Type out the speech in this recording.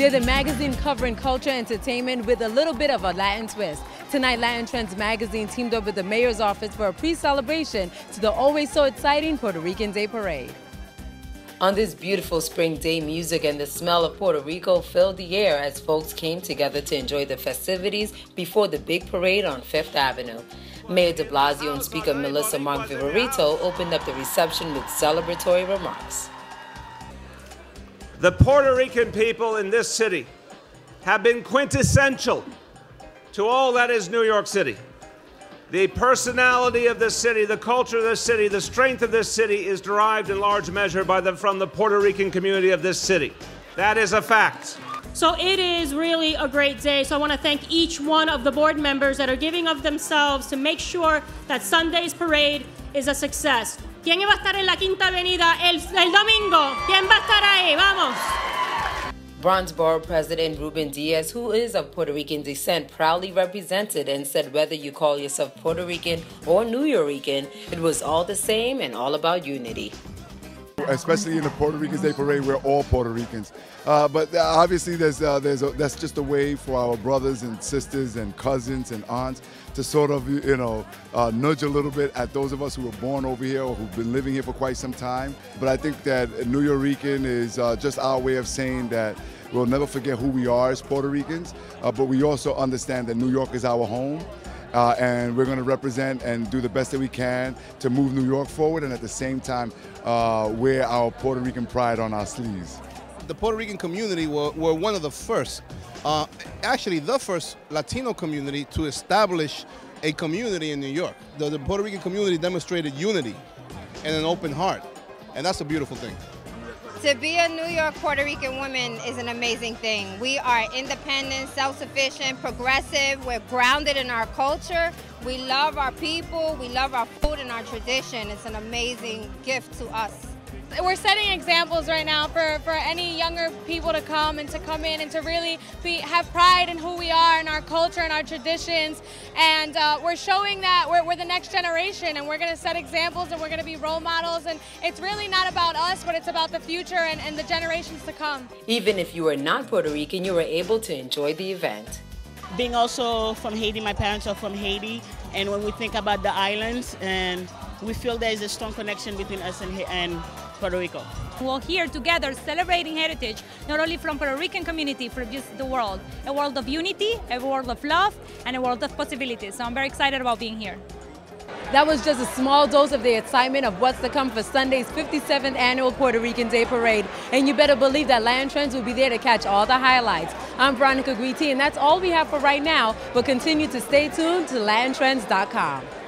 They're the magazine covering culture entertainment with a little bit of a Latin twist. Tonight, Latin Trends magazine teamed up with the mayor's office for a pre-celebration to the always so exciting Puerto Rican Day Parade. On this beautiful spring day, music and the smell of Puerto Rico filled the air as folks came together to enjoy the festivities before the big parade on Fifth Avenue. Mayor de Blasio and Speaker Melissa Mark Viverito opened up the reception with celebratory remarks. The Puerto Rican people in this city have been quintessential to all that is New York City. The personality of this city, the culture of this city, the strength of this city is derived in large measure by the, from the Puerto Rican community of this city. That is a fact. So it is really a great day. So I want to thank each one of the board members that are giving of themselves to make sure that Sunday's parade is a success. ¿Quién va a estar en la Quinta Avenida el, el domingo? ¿Quién va a estar ahí? Vamos. President Ruben Diaz, who is of Puerto Rican descent, proudly represented and said whether you call yourself Puerto Rican or New Yorican, it was all the same and all about unity. Especially in the Puerto Ricans Day Parade, we're all Puerto Ricans. Uh, but uh, obviously, there's, uh, there's a, that's just a way for our brothers and sisters and cousins and aunts to sort of, you know, uh, nudge a little bit at those of us who were born over here or who've been living here for quite some time. But I think that New Yorican is uh, just our way of saying that we'll never forget who we are as Puerto Ricans, uh, but we also understand that New York is our home. Uh, and we're going to represent and do the best that we can to move New York forward and at the same time uh, wear our Puerto Rican pride on our sleeves. The Puerto Rican community were, were one of the first uh, actually the first Latino community to establish a community in New York. The, the, Puerto Rican community demonstrated unity and an open heart, and that's a beautiful thing. To be a New York Puerto Rican woman is an amazing thing. We are independent, self-sufficient, progressive, we're grounded in our culture, we love our people, we love our food and our tradition. It's an amazing gift to us we're setting examples right now for, for any younger people to come and to come in and to really be, have pride in who we are and our culture and our traditions. And uh, we're showing that we're, we're the next generation and we're going to set examples and we're going to be role models. And it's really not about us, but it's about the future and, and the generations to come. Even if you were not Puerto Rican, you were able to enjoy the event. Being also from Haiti, my parents are from Haiti. And when we think about the islands, and we feel there is a strong connection between us and, and Puerto Rico. We're here together celebrating heritage, not only from Puerto Rican community, from just the world. A world of unity, a world of love, and a world of possibilities. So I'm very excited about being here. That was just a small dose of the excitement of what's to come for Sunday's 57th annual Puerto Rican Day Parade. And you better believe that Latin Trends will be there to catch all the highlights. I'm Veronica Guiti, and that's all we have for right now. But continue to stay tuned to LatinTrends.com.